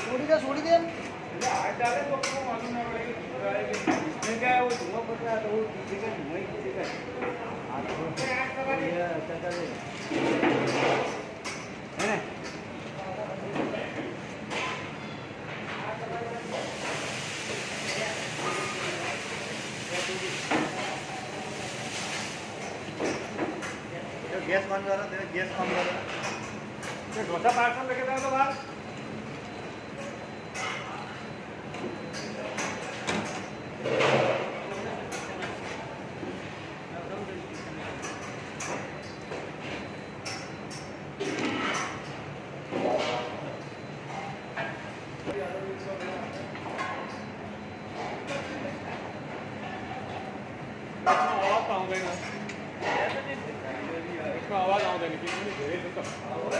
सोड़ी दे सोड़ी दे इसमें क्या है। वो धुआँ पड़ रहा है तो वो खींचेगा धुआँ ही खींचेगा गैस बंद करो गैस बंद करो। डोसा पार्सल लेके जाओ तो बाहर। आवाज़ तो आउँदैन यसमा आवाज आउँदैन किनभने धेरै जस्तो आवाज